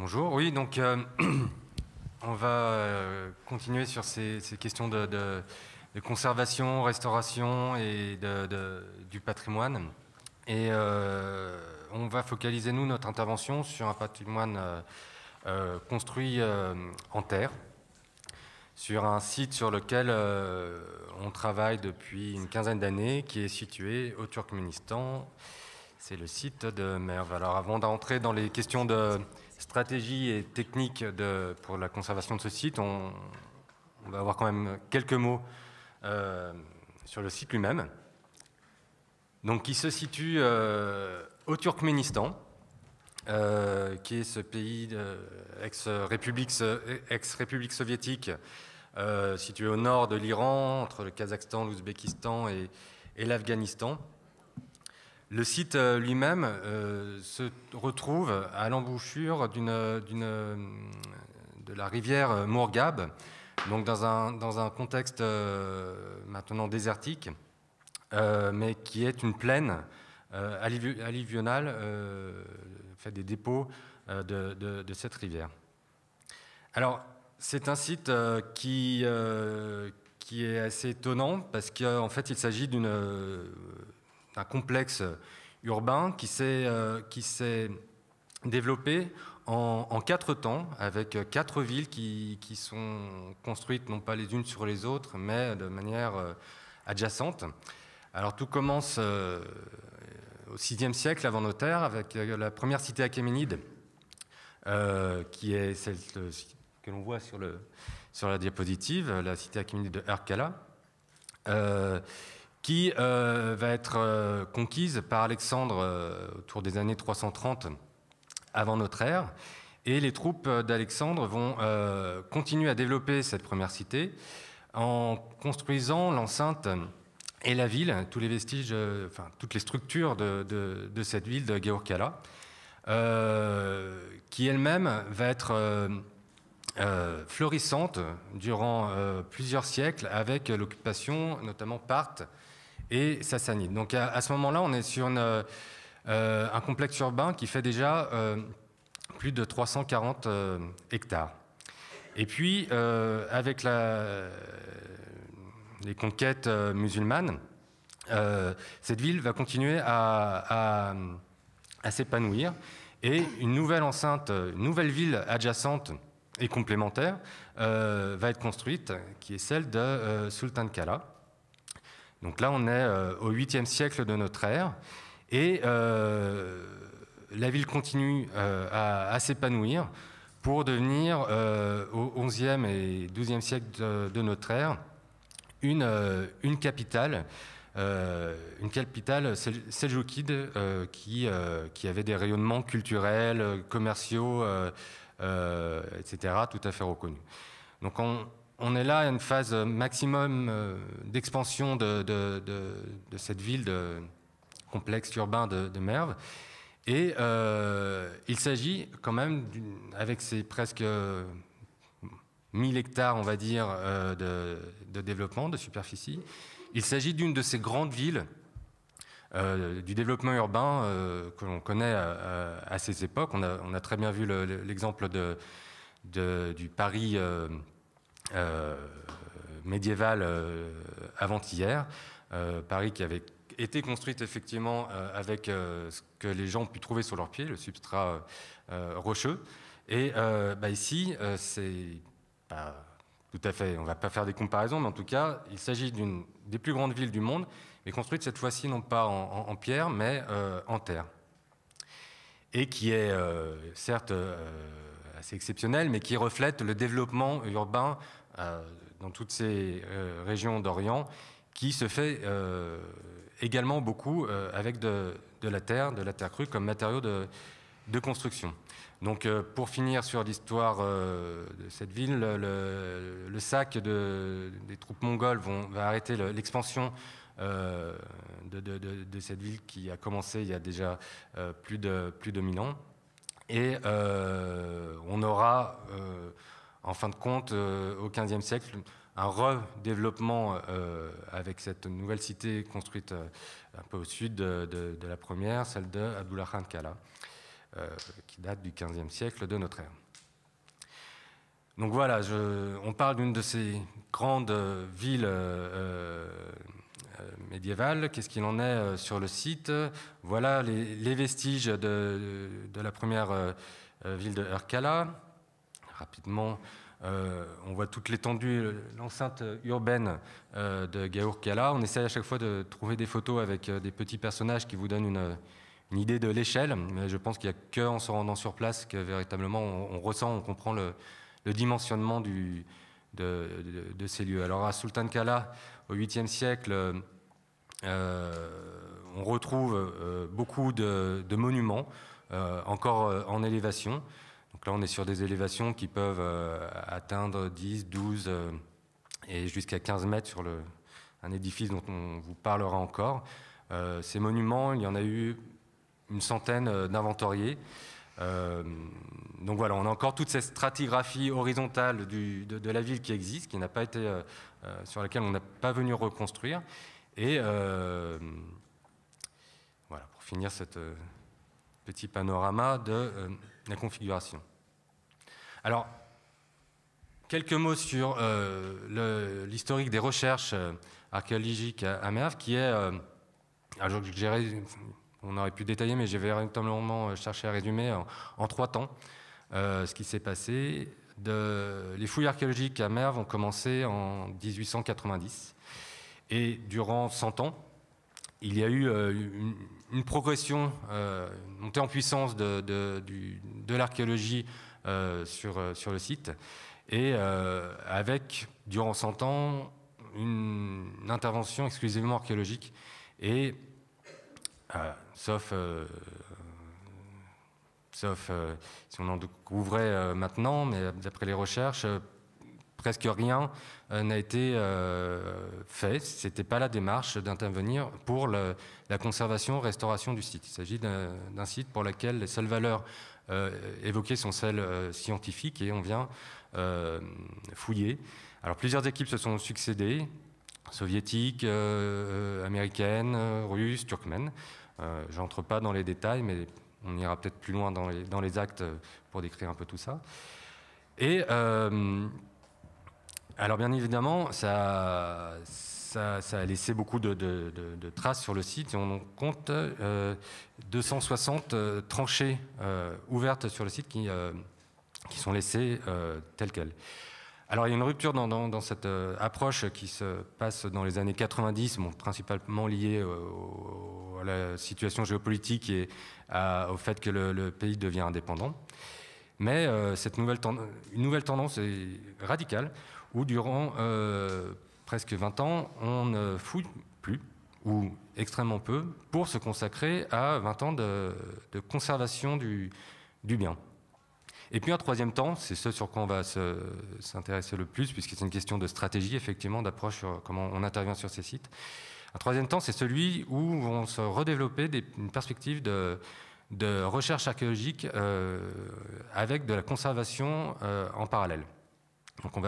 Bonjour, oui, donc euh, on va euh, continuer sur ces, questions de, conservation, restauration et du patrimoine. Et euh, on va focaliser, nous, notre intervention sur un patrimoine construit en terre, sur un site sur lequel on travaille depuis une quinzaine d'années, qui est situé au Turkménistan. C'est le site de Merve. Alors avant d'entrer dans les questions de stratégie et technique pour la conservation de ce site, on, va avoir quand même quelques mots euh, sur le site lui-même. Donc, qui se situe euh, au Turkménistan, euh, qui est ce pays ex-république ex soviétique situé au nord de l'Iran, entre le Kazakhstan, l'Ouzbékistan et l'Afghanistan. Le site euh, lui-même euh, se retrouve à l'embouchure de la rivière Mourgab, donc dans un, contexte euh, maintenant désertique, mais qui est une plaine alluvionale, fait des dépôts de, cette rivière. Alors, c'est un site qui est assez étonnant parce qu'en fait, il s'agit d'une un complexe urbain qui s'est euh, développé en, quatre temps, avec quatre villes qui, sont construites non pas les unes sur les autres, mais de manière euh, adjacente. Alors tout commence euh, au VIe siècle avant notre ère, avec la première cité achéménide, qui est celle que l'on voit sur, le, sur, la diapositive, la cité achéménide de Erkala qui euh, va être euh, conquise par Alexandre euh, autour des années 330 avant notre ère. Et les troupes d'Alexandre vont continuer à développer cette première cité en construisant l'enceinte et la ville, tous les vestiges, enfin toutes les structures de, cette ville de Georkala, qui elle-même va être florissante durant plusieurs siècles avec l'occupation notamment parthe et Sassanide. Donc à, ce moment-là, on est sur euh, un complexe urbain qui fait déjà euh, plus de 340 euh, hectares. Et puis, avec les conquêtes musulmanes, cette ville va continuer à, s'épanouir et une nouvelle enceinte, une nouvelle ville adjacente et complémentaire va être construite, qui est celle de Sultan Kala. Donc là, on est euh, au 8e siècle de notre ère. Et euh, la ville continue euh, à, s'épanouir pour devenir, au 11e et 12e siècle de, notre ère, une, une capitale. une capitale seljoukide qui, qui avait des rayonnements culturels, commerciaux, etc., tout à fait reconnus. Donc on, on est là à une phase maximum euh, d'expansion de, cette ville de complexe urbain de, Merve. Et euh, il s'agit quand même, avec ces presque 1000 hectares, on va dire, euh, de, développement, de superficie, il s'agit d'une de ces grandes villes du développement urbain que l'on connaît à, ces époques. On a, très bien vu l'exemple du Paris euh, médiévale euh, avant-hier. Euh, Paris qui avait été construite effectivement avec ce que les gens ont pu trouver sur leurs pieds, le substrat rocheux. Et bah, ici, c'est tout à fait, on ne va pas faire des comparaisons, mais en tout cas, il s'agit d'une des plus grandes villes du monde, mais construite cette fois-ci non pas en, pierre, mais en terre. Et qui est certes assez exceptionnelle, mais qui reflète le développement urbain euh, dans toutes ces euh, régions d'Orient, qui se fait euh, également beaucoup avec de, la terre, de la terre crue comme matériau de, construction. Donc, pour finir sur l'histoire de cette ville, le, sac de, des troupes mongoles vont, va arrêter l'expansion de, cette ville qui a commencé il y a déjà plus, de, plus de 1000 ans. Et on aura en fin de compte, euh, au XVe siècle, un redéveloppement euh, avec cette nouvelle cité construite euh, un peu au sud de, la première, celle de Abdullah Khan Kala. qui date du XVe siècle de notre ère. Donc voilà, on parle d'une de ces grandes villes médiévales. Qu'est-ce qu'il en est sur le site? Voilà les, vestiges de, la première ville de Erkala. Rapidement, euh, on voit toute l'étendue, l'enceinte urbaine euh, de Gaour-Kala. On essaie à chaque fois de trouver des photos avec euh, des petits personnages qui vous donnent une, idée de l'échelle, mais je pense qu'il n'y a qu'en se rendant sur place que véritablement on, ressent, on comprend le, dimensionnement de, ces lieux. Alors à Sultan Kala, au 8e siècle, on retrouve beaucoup de monuments, encore en élévation. Donc là, on est sur des élévations qui peuvent euh, atteindre 10, 12 euh, et jusqu'à 15 mètres sur un édifice dont on vous parlera encore. Euh, ces monuments, il y en a eu une centaine d'inventoriés. donc voilà, on a encore toute cette stratigraphie horizontale de, la ville qui existe, qui n'a pas été, sur laquelle on n'a pas venu reconstruire. Et voilà, pour finir ce petit panorama de la configuration. Alors, quelques mots sur euh, l'historique des recherches euh, archéologiques à, Merv, qui est, euh, on aurait pu détailler, mais j'ai véritablement cherché à résumer en, trois temps ce qui s'est passé. Les fouilles archéologiques à Merv ont commencé en 1890 et durant 100 ans, il y a eu une, progression, une montée en puissance de, de l'archéologie euh, sur, euh, sur le site, et euh, avec, durant 100 ans, une, intervention exclusivement archéologique, et sauf, sauf si on en découvrait maintenant, mais d'après les recherches, presque rien n'a été fait. Ce n'était pas la démarche d'intervenir pour la conservation, restauration du site. Il s'agit d'un site pour lequel les seules valeurs euh, évoquées sont celles euh, scientifiques et on vient euh, fouiller. Alors plusieurs équipes se sont succédées, soviétiques, américaines, russes, turkmènes. J'entre pas dans les détails, mais on ira peut-être plus loin dans les, dans les, actes pour décrire un peu tout ça. Et alors bien évidemment, ça, ça, a laissé beaucoup de, traces sur le site on compte 260 euh, euh, tranchées euh, ouvertes sur le site qui, sont laissées telles quelles. Alors il y a une rupture dans, cette approche qui se passe dans les années 90, principalement liée à la situation géopolitique et au fait que le, pays devient indépendant. Mais cette une nouvelle tendance est radicale où durant presque 20 ans, on ne fouille plus, ou extrêmement peu, pour se consacrer à 20 ans de, conservation du, bien. Et puis un troisième temps, c'est ce sur quoi on va s'intéresser le plus, puisque c'est une question de stratégie, effectivement, d'approche sur comment on intervient sur ces sites. Un troisième temps, c'est celui où vont se redévelopper une perspective de, recherche archéologique euh, avec de la conservation euh, en parallèle. Donc on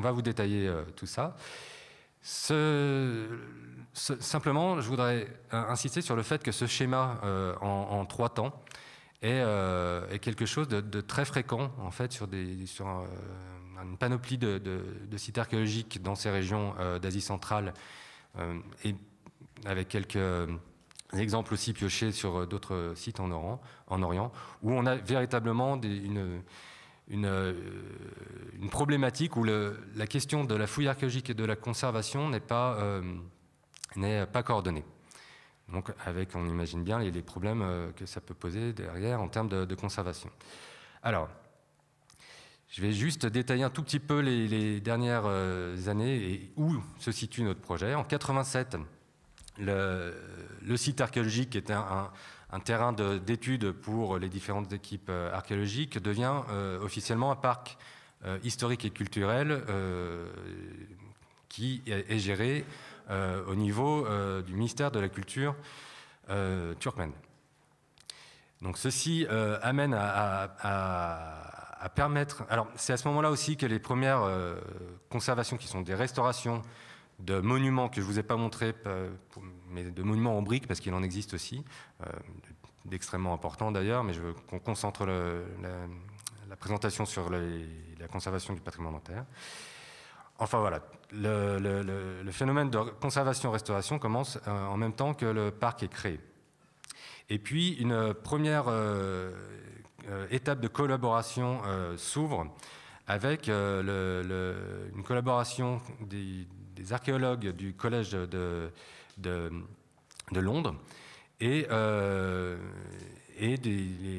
va, vous détailler euh, tout ça. simplement, je voudrais insister sur le fait que ce schéma euh, en, trois temps est, euh, quelque chose de, très fréquent en fait sur, des, sur une panoplie de, sites archéologiques dans ces régions d'Asie centrale et avec quelques exemples aussi piochés sur d'autres sites en Orient, en Orient, où on a véritablement une euh, une, problématique où la question de la fouille archéologique et de la conservation n'est pas, euh, pas coordonnée. Donc avec, on imagine bien, les, problèmes euh, que ça peut poser derrière en termes de, conservation. Alors, je vais juste détailler un tout petit peu les, dernières années et où se situe notre projet. En 87, le, site archéologique était un terrain d'études pour les différentes équipes euh, archéologiques, devient euh, officiellement un parc euh, historique et culturel qui est géré au niveau du ministère de la Culture turkmène. Donc ceci amène à, permettre... Alors c'est à ce moment-là aussi que les premières conservations, qui sont des restaurations de monuments que je ne vous ai pas montrés, mais de monuments en briques, parce qu'il en existe aussi, euh, d'extrêmement important d'ailleurs, mais je veux qu'on concentre la, présentation sur la conservation du patrimoine dentaire. Enfin voilà, le, phénomène de conservation-restauration commence euh, en même temps que le parc est créé. Et puis une première euh, étape de collaboration s'ouvre avec une collaboration des, archéologues du Collège de, Londres et, et des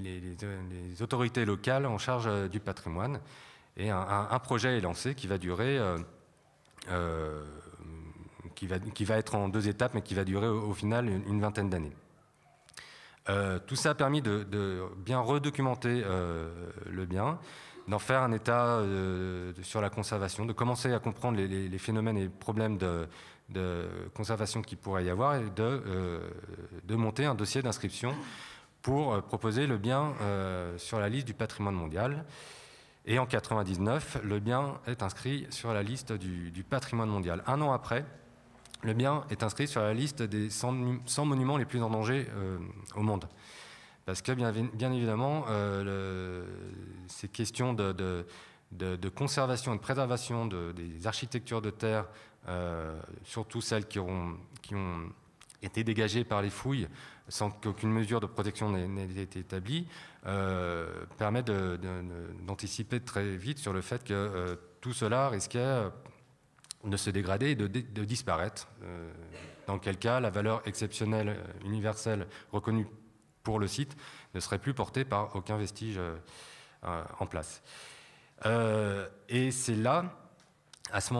les, autorités locales en charge du patrimoine. Et un, projet est lancé qui va durer, euh, euh, qui, va, qui, va, être en deux étapes, mais qui va durer au, final une, vingtaine d'années. Euh, tout ça a permis de, bien redocumenter le bien, d'en faire un état sur la conservation, de commencer à comprendre les, phénomènes et problèmes de, de conservation qu'il pourrait y avoir et de, de monter un dossier d'inscription pour proposer le bien sur la liste du patrimoine mondial. Et en 1999, le bien est inscrit sur la liste du, patrimoine mondial. Un an après, le bien est inscrit sur la liste des 100, monuments les plus en danger euh, au monde. Parce que bien, évidemment, euh, ces questions de, conservation et de préservation des architectures de terre, euh, surtout celles qui ont, été dégagées par les fouilles, sans qu'aucune mesure de protection n'ait été établie, euh, permet d'anticiper très vite sur le fait que euh, tout cela risquait de se dégrader et de, disparaître. Euh, dans quel cas la valeur exceptionnelle universelle reconnue pour le site ne serait plus portée par aucun vestige en place. et c'est là, à ce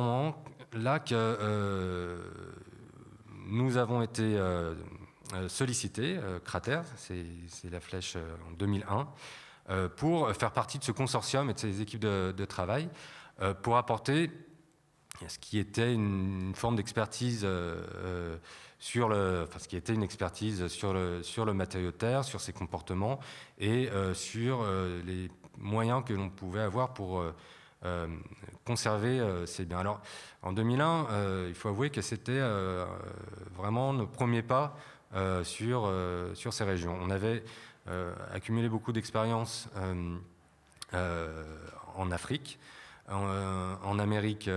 moment-là, que nous avons été euh, sollicité, euh, Cratère, c'est la flèche euh, en 2001, pour faire partie de ce consortium et de ces équipes de, travail, pour apporter ce qui était une, forme d'expertise sur le, enfin, le, sur le matériau de terre, sur ses comportements et sur les moyens que l'on pouvait avoir pour conserver ces biens. Alors, en 2001, il faut avouer que c'était vraiment nos premiers pas euh, sur, euh, ces régions. On avait euh, accumulé beaucoup d'expérience en Afrique, en, Amérique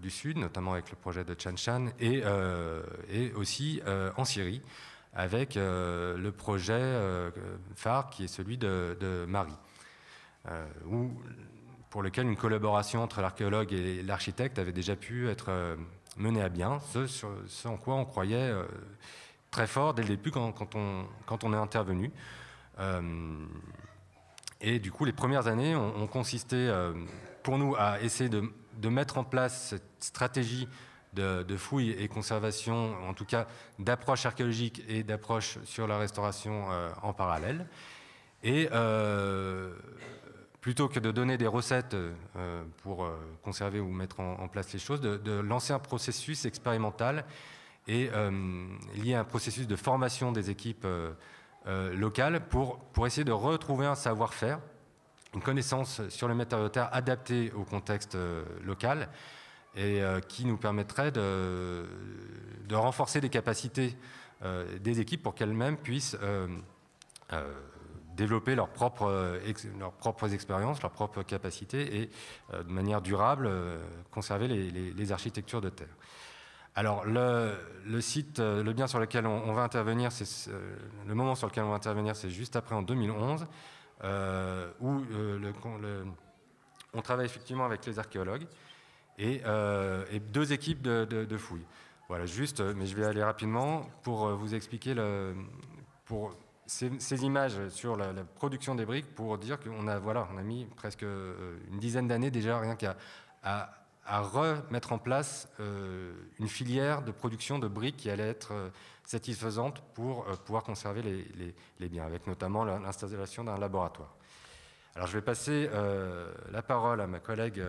du Sud, notamment avec le projet de Chan Chan, et, aussi en Syrie, avec le projet phare qui est celui de, Marie, pour lequel une collaboration entre l'archéologue et l'architecte avait déjà pu être menée à bien, ce, en quoi on croyait très fort dès le début quand, on, quand on, est intervenu. Euh, et du coup, les premières années ont, consisté euh, pour nous à essayer de, mettre en place cette stratégie de, de fouille et conservation, en tout cas d'approche archéologique et d'approche sur la restauration euh, en parallèle. Et plutôt que de donner des recettes pour conserver ou mettre en, place les choses, de, lancer un processus expérimental et euh, lié à un processus de formation des équipes euh, euh, locales pour, essayer de retrouver un savoir-faire, une connaissance sur le matériau terre adaptée au contexte local et qui nous permettrait de, de, renforcer les capacités des équipes pour qu'elles-mêmes puissent développer leurs propres, leurs propres expériences, leurs propres capacités et de manière durable conserver les, les architectures de terre. Alors, le, site, euh, le bien sur lequel on, va intervenir, c'est euh, le moment sur lequel on va intervenir, c'est juste après en 2011, euh, où on travaille effectivement avec les archéologues et, deux équipes de, fouilles. Voilà, juste, mais je vais aller rapidement pour vous expliquer le, pour ces, images sur la, production des briques pour dire qu'on a, voilà, on a mis presque une dizaine d'années déjà rien qu'à à remettre en place euh, une filière de production de briques qui allait être euh, satisfaisante pour euh, pouvoir conserver les, biens, avec notamment l'installation d'un laboratoire. Alors je vais passer la parole à ma collègue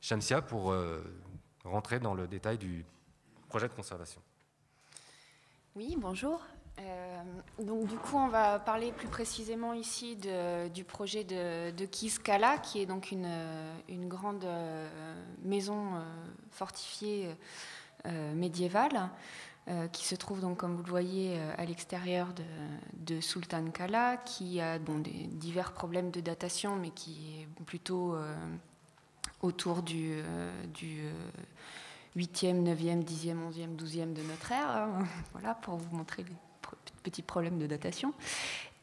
Shamsia pour rentrer dans le détail du projet de conservation. Oui, bonjour. Euh, donc du coup, on va parler plus précisément ici du projet de, de Kiskala, qui est donc une, grande euh, maison euh, fortifiée médiévale. qui se trouve donc, comme vous le voyez, à l'extérieur de, Sultan Kala, qui a bon, divers problèmes de datation, mais qui est plutôt autour du, du 8e, 9e, 10e, 11e, 12e de notre ère, hein. voilà, pour vous montrer petits problèmes de datation,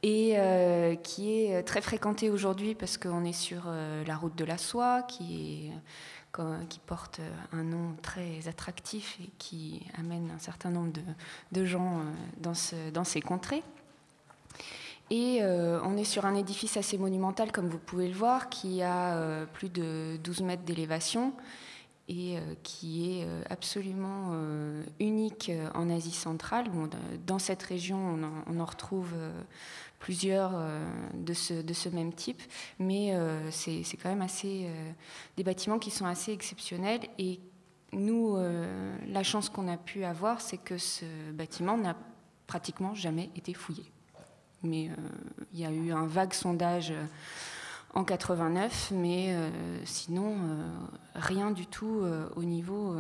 et euh, qui est très fréquenté aujourd'hui parce qu'on est sur euh, la route de la soie, qui, porte un nom très attractif et qui amène un certain nombre de, gens euh, dans ces contrées. Et on est sur un édifice assez monumental, comme vous pouvez le voir, qui a plus de 12 mètres d'élévation et euh, qui est euh, absolument euh, unique en Asie centrale. dans cette région, on en, retrouve plusieurs de ce, de, ce, même type, mais c'est quand même assez des bâtiments qui sont assez exceptionnels et nous, la chance qu'on a pu avoir, c'est que ce bâtiment n'a pratiquement jamais été fouillé. Mais il y a eu un vague sondage en 89, mais euh, sinon euh, rien du tout euh, au niveau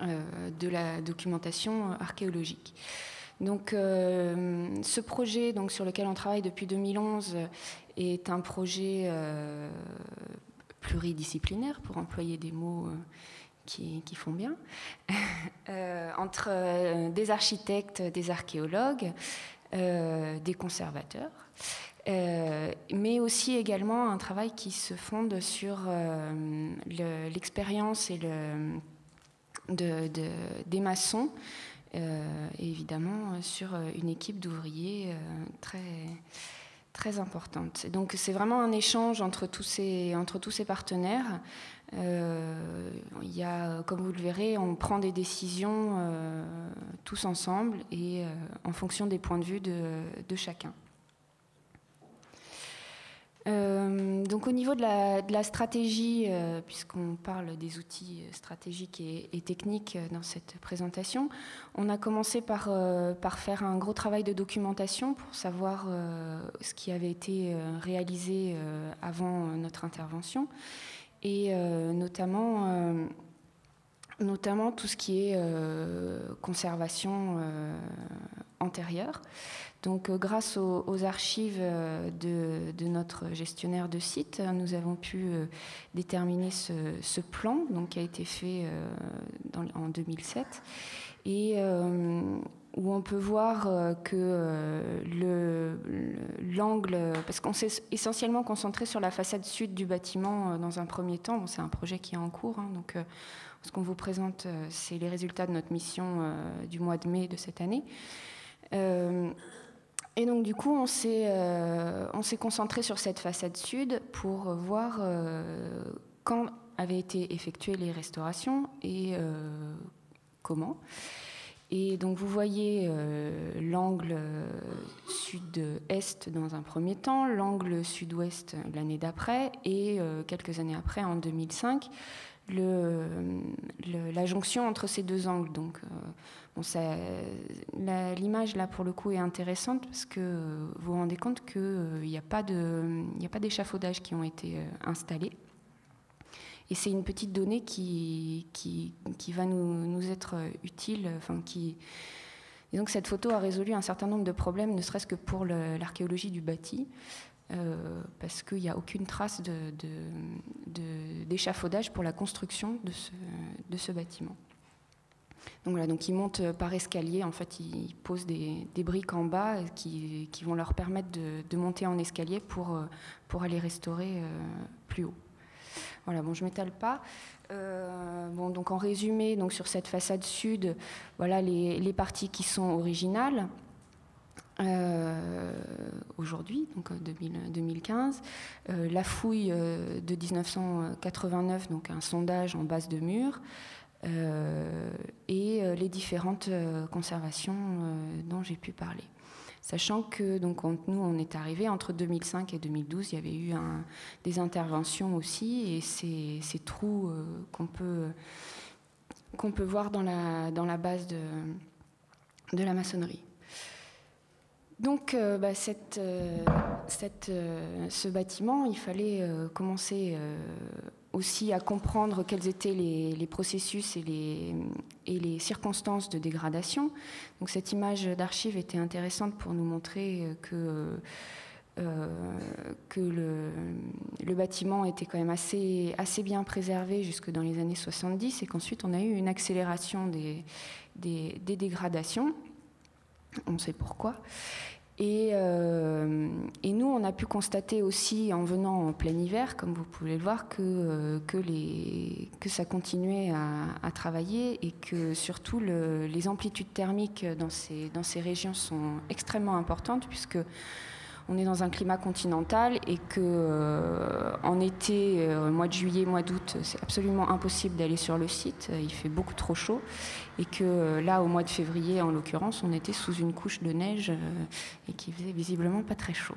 de la documentation archéologique. Donc, ce projet donc, sur lequel on travaille depuis 2011 est un projet pluridisciplinaire, pour employer des mots qui, qui, font bien, entre des architectes, des archéologues, des conservateurs. Euh, mais aussi également un travail qui se fonde sur euh, l'expérience et le, de, des maçons, euh, et évidemment sur une équipe d'ouvriers très, très importante. Donc c'est vraiment un échange entre tous ces, entre tous ces partenaires. il y a, comme vous le verrez, on prend des décisions tous ensemble et en fonction des points de vue de chacun. Euh, donc au niveau de la, stratégie, euh, puisqu'on parle des outils stratégiques et, techniques dans cette présentation, on a commencé par, euh, par, faire un gros travail de documentation pour savoir ce qui avait été réalisé avant notre intervention, et notamment, notamment tout ce qui est conservation Donc, euh, grâce aux, archives euh, de, notre gestionnaire de site, nous avons pu euh, déterminer ce, plan donc, qui a été fait en 2007 et où on peut voir que l'angle, parce qu'on s'est essentiellement concentré sur la façade sud du bâtiment dans un premier temps, c'est un projet qui est en cours, hein, donc ce qu'on vous présente, c'est les résultats de notre mission du mois de mai de cette année. Et donc du coup, on s'est euh, concentré sur cette façade sud pour voir euh, quand avaient été effectuées les restaurations et euh, comment. Et donc vous voyez l'angle sud-est dans un premier temps, l'angle sud-ouest l'année d'après, et quelques années après, en 2005, la jonction entre ces deux angles. Donc L'image, là, pour le coup, est intéressante parce que vous vous rendez compte qu'il n'y euh, a pas d'échafaudage qui ont été euh, installés. Et c'est une petite donnée qui, va nous, être utile. Enfin, qui... Et cette photo a résolu un certain nombre de problèmes, ne serait-ce que pour l'archéologie du bâti, euh, parce qu'il n'y a aucune trace d'échafaudage pour la construction de ce, bâtiment. Donc voilà, donc ils montent euh, par escalier. En fait, ils posent des, briques en bas qui, vont leur permettre de, monter en escalier pour, euh, aller restaurer euh, plus haut. Voilà, bon, je m'étale pas. bon, donc en résumé, donc sur cette façade sud, voilà les, parties qui sont originales. Aujourd'hui, donc 2015, la fouille de 1989, donc un sondage en base de mur, euh, et euh, les différentes euh, conservations dont j'ai pu parler. Sachant que donc, nous, on est arrivé entre 2005 et 2012, il y avait eu des interventions aussi, et ces, trous qu'on peut, peut voir dans la, dans la base de, de la maçonnerie. Donc, bah, cette, cette, ce bâtiment, il fallait commencer aussi à comprendre quels étaient les, processus et les, circonstances de dégradation. Donc cette image d'archive était intéressante pour nous montrer que, le, bâtiment était quand même assez, bien préservé jusque dans les années 70 et qu'ensuite on a eu une accélération des dégradations. On sait pourquoi. Euh, et, nous, on a pu constater aussi, en venant en plein hiver, comme vous pouvez le voir, que, euh, que, ça continuait à, travailler et que surtout les amplitudes thermiques dans ces, dans ces régions sont extrêmement importantes puisque on est dans un climat continental et que euh, en été, euh, mois de juillet, mois d'août, c'est absolument impossible d'aller sur le site. Il fait beaucoup trop chaud et que euh, là, au mois de février, en l'occurrence, on était sous une couche de neige et qui faisait visiblement pas très chaud.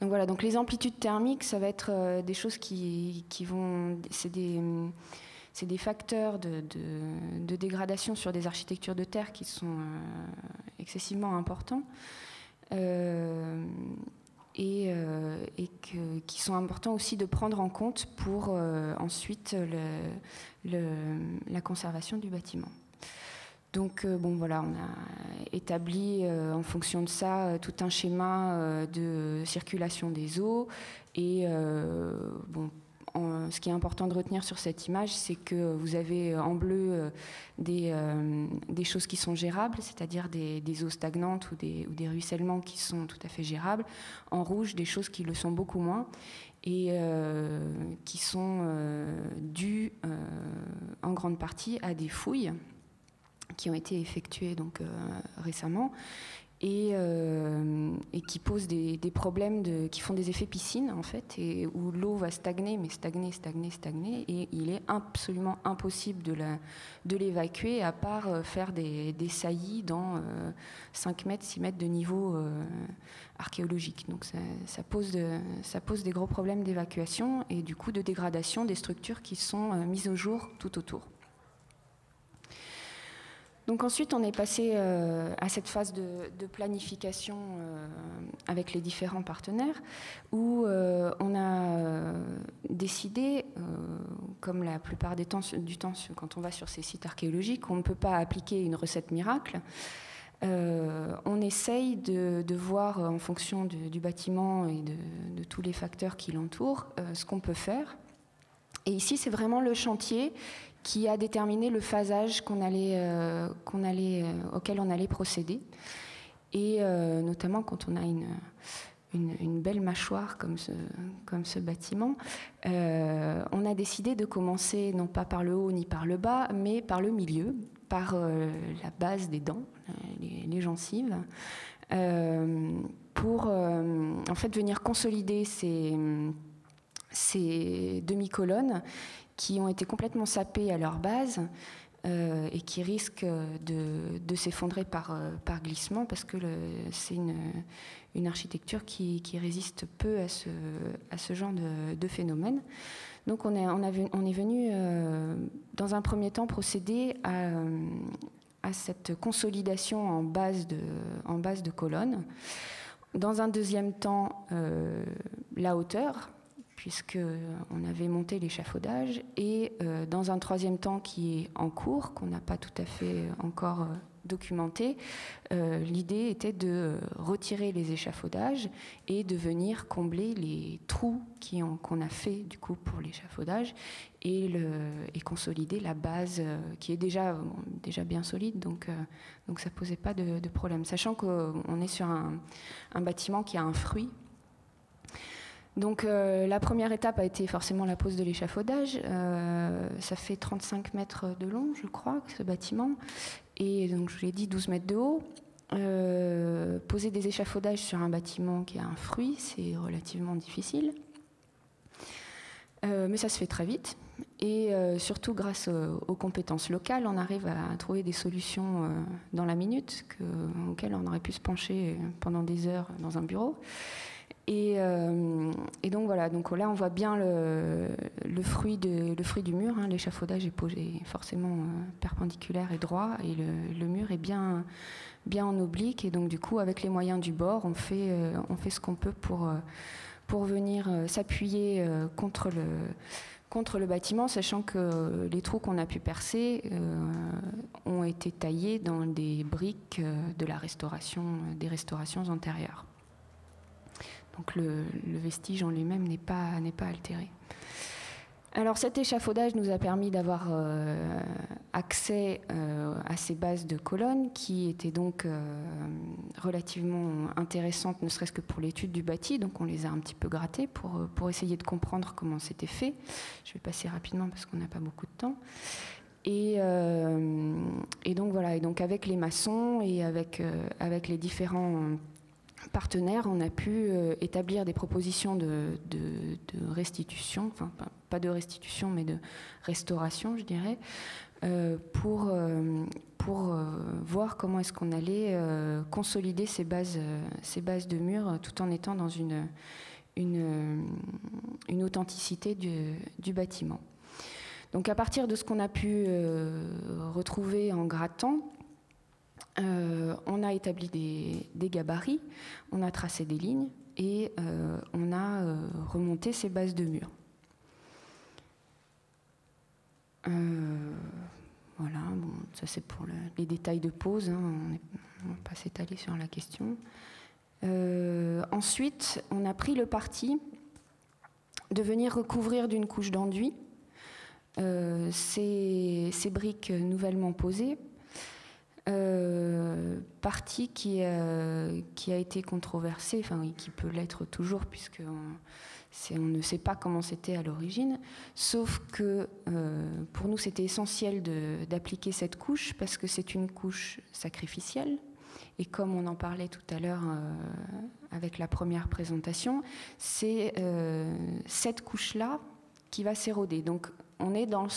Donc voilà, donc les amplitudes thermiques, ça va être des choses qui, vont, c'est des facteurs de, dégradation sur des architectures de terre qui sont excessivement importants. Euh, et, euh, qui sont importants aussi de prendre en compte pour euh, ensuite la conservation du bâtiment. Donc bon voilà, on a établi en fonction de ça tout un schéma de circulation des eaux et bon ce qui est important de retenir sur cette image, c'est que vous avez en bleu euh, euh, des, choses qui sont gérables, c'est-à-dire des, eaux stagnantes ou des, ruissellements qui sont tout à fait gérables. En rouge, des choses qui le sont beaucoup moins et euh, qui sont dues en grande partie à des fouilles qui ont été effectuées donc récemment euh, et, qui posent des, problèmes, qui font des effets piscine en fait, et où l'eau va stagner, mais stagner, stagner, stagner, et il est absolument impossible de l'évacuer à part euh, faire des, saillies dans 5 euh, mètres, 6 mètres de niveau archéologique. Donc ça, pose ça pose des gros problèmes d'évacuation et du coup de dégradation des structures qui sont mises au jour tout autour. Donc ensuite, on est passé euh, à cette phase de, planification euh, avec les différents partenaires, où euh, on a décidé, comme la plupart du temps quand on va sur ces sites archéologiques, on ne peut pas appliquer une recette miracle. on essaye de, voir en fonction du bâtiment et de, tous les facteurs qui l'entourent ce qu'on peut faire. Et ici, c'est vraiment le chantier qui a déterminé le phasage qu'on allait, euh, qu'on allait, euh, auquel on allait procéder. Et euh, notamment quand on a une, une, belle mâchoire comme ce, comme ce bâtiment, on a décidé de commencer non pas par le haut ni par le bas, mais par le milieu, par la base des dents, les, les gencives, pour en fait venir consolider ces, ces demi-colonnes qui ont été complètement sapés à leur base euh, et qui risquent de, s'effondrer par, euh, par glissement parce que c'est une, architecture qui, résiste peu à ce, genre de, phénomène. Donc on est, on, est venu euh, dans un premier temps procéder à, à cette consolidation en base de, en base de colonnes. Dans un deuxième temps, la hauteur, puisqu'on avait monté l'échafaudage, et euh, dans un troisième temps qui est en cours, qu'on n'a pas tout à fait encore euh, documenté, euh, l'idée était de retirer les échafaudages et de venir combler les trous qu'on a fait du coup pour l'échafaudage et, et, consolider la base qui est déjà, déjà bien solide, donc, donc ça posait pas de, problème. Sachant qu'on est sur un bâtiment qui a un fruit donc euh, la première étape a été forcément la pose de l'échafaudage. Euh, ça fait 35 mètres de long, je crois, ce bâtiment. Et donc je l'ai dit, 12 mètres de haut. Euh, poser des échafaudages sur un bâtiment qui a un fruit, c'est relativement difficile. mais ça se fait très vite. Et surtout grâce aux, compétences locales, on arrive à trouver des solutions dans la minute auxquelles on aurait pu se pencher pendant des heures dans un bureau. Euh, et, donc voilà, donc là on voit bien le, fruit, du mur. Hein. L'échafaudage est posé forcément euh, perpendiculaire et droit, et le, mur est bien, en oblique. Et donc, du coup, avec les moyens du bord, on fait, fait ce qu'on peut pour, venir s'appuyer contre le contre le bâtiment, sachant que les trous qu'on a pu percer ont été taillés dans des briques de la restauration, des restaurations antérieures. Donc le, vestige en lui-même n'est pas, pas altéré. Alors cet échafaudage nous a permis d'avoir euh, accès euh, à ces bases de colonnes qui étaient donc euh, relativement intéressantes, ne serait-ce que pour l'étude du bâti. Donc on les a un petit peu grattées pour, pour essayer de comprendre comment c'était fait. Je vais passer rapidement parce qu'on n'a pas beaucoup de temps. Et, et, donc voilà, et donc avec les maçons et avec, avec les différents partenaires, on a pu euh, établir des propositions de, restitution, enfin pas de restitution, mais de restauration, je dirais, euh, pour, euh, voir comment est-ce qu'on allait consolider ces bases, de murs tout en étant dans une, authenticité du, bâtiment. Donc à partir de ce qu'on a pu retrouver en grattant, euh, on a établi des, gabarits, on a tracé des lignes et euh, on a euh, remonté ces bases de murs. voilà, bon, ça c'est pour les détails de pose, hein, on ne va pas s'étaler sur la question. ensuite, on a pris le parti de venir recouvrir d'une couche d'enduit ces, briques nouvellement posées euh, partie qui, euh, qui a été controversée, enfin qui peut l'être toujours puisque on, on, ne sait pas comment c'était à l'origine, sauf que euh, pour nous c'était essentiel d'appliquer cette couche parce que c'est une couche sacrificielle. Et comme on en parlait tout à l'heure avec la première présentation, c'est cette couche-là qui va s'éroder. Donc on est dans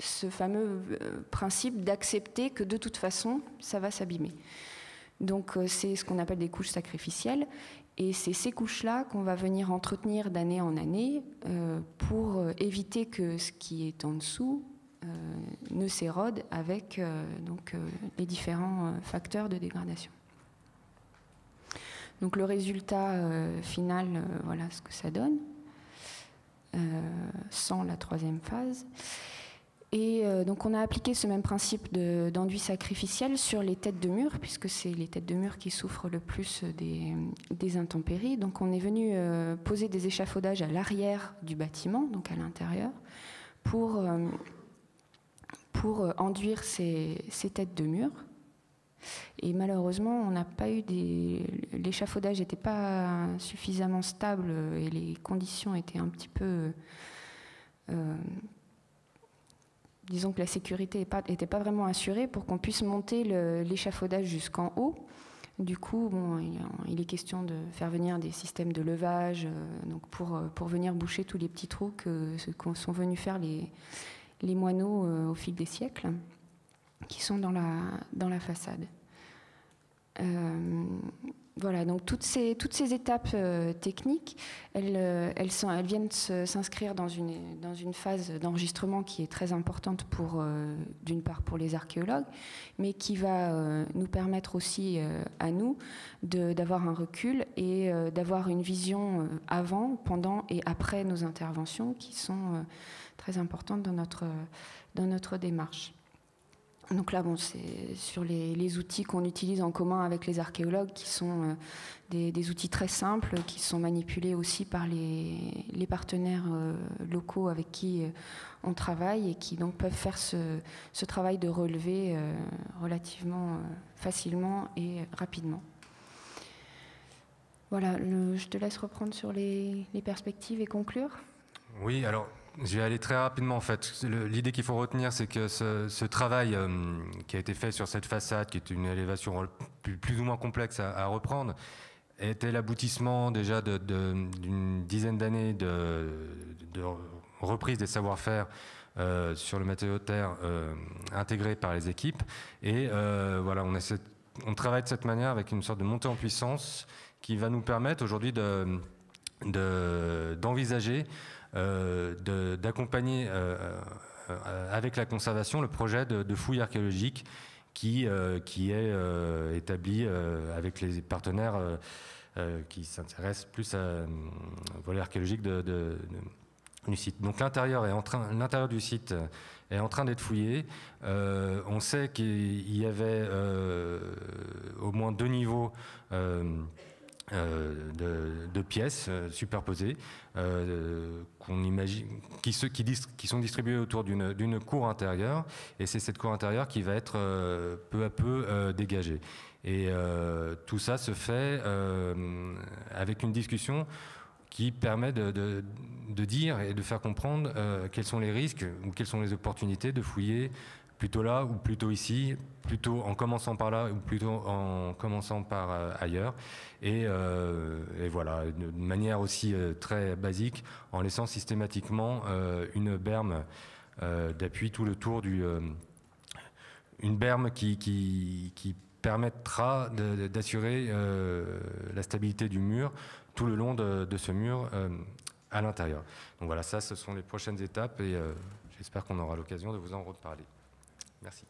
ce fameux euh, principe d'accepter que de toute façon, ça va s'abîmer. Donc euh, c'est ce qu'on appelle des couches sacrificielles. Et c'est ces couches-là qu'on va venir entretenir d'année en année euh, pour éviter que ce qui est en dessous ne s'érode avec les différents facteurs de dégradation. Donc le résultat final, voilà ce que ça donne, sans la troisième phase. Et euh, donc on a appliqué ce même principe d'enduit sacrificiel sur les têtes de mur, puisque c'est les têtes de mur qui souffrent le plus des, intempéries. Donc on est venu euh, poser des échafaudages à l'arrière du bâtiment, donc à l'intérieur, pour, euh, pour enduire ces, ces, têtes de mur. Et malheureusement, on n'a pas eu des. L'échafaudage n'était pas suffisamment stable et les conditions étaient un petit peu disons que la sécurité n'était pas, vraiment assurée pour qu'on puisse monter l'échafaudage jusqu'en haut. Du coup, bon, il, est question de faire venir des systèmes de levage euh, pour, euh, pour venir boucher tous les petits trous que, sont venus faire les, les moineaux euh, au fil des siècles, qui sont dans la, dans la façade. Voilà, donc toutes ces, toutes ces étapes euh, techniques, elles, euh, viennent s'inscrire dans une, phase d'enregistrement qui est très importante pour, euh, d'une part pour les archéologues, mais qui va nous permettre aussi à nous d'avoir un recul et d'avoir une vision avant, pendant et après nos interventions qui sont très importantes dans notre démarche. Donc là, bon, c'est sur les, outils qu'on utilise en commun avec les archéologues, qui sont euh, des, outils très simples, qui sont manipulés aussi par les, partenaires euh, locaux avec qui euh, on travaille et qui donc peuvent faire ce, travail de relevé relativement facilement et rapidement. Voilà, je te laisse reprendre sur les perspectives et conclure. Oui, alors je vais aller très rapidement en fait. L'idée qu'il faut retenir, c'est que ce, travail euh, qui a été fait sur cette façade, qui est une élévation plus, ou moins complexe à, reprendre, était l'aboutissement déjà d'une dizaine d'années de, reprise des savoir-faire euh, sur le matériau de terre euh, intégré par les équipes. Et voilà, on, travaille de cette manière avec une sorte de montée en puissance qui va nous permettre aujourd'hui d'envisager euh, d'accompagner euh, euh, avec la conservation le projet de, fouilles archéologiques qui, qui est établi avec les partenaires qui s'intéressent plus à volet archéologique de, du site. Donc l'intérieur est en train, l'intérieur du site est en train d'être fouillé. on sait qu'il y avait au moins deux niveaux euh, de, pièces euh, superposées euh, qu'on imagine, qui, sont distribuées autour d'une cour intérieure, et c'est cette cour intérieure qui va être peu à peu dégagée. Et tout ça se fait avec une discussion qui permet de, de, dire et de faire comprendre quels sont les risques ou quelles sont les opportunités de fouiller plutôt là ou plutôt ici, plutôt en commençant par là ou plutôt en commençant par euh, ailleurs. Euh, et, voilà, de manière aussi euh, très basique, en laissant systématiquement une berme d'appui tout le tour du... une berme qui, permettra d'assurer la stabilité du mur tout le long de ce mur à l'intérieur. Donc voilà, ça, ce sont les prochaines étapes et j'espère qu'on aura l'occasion de vous en reparler. Merci.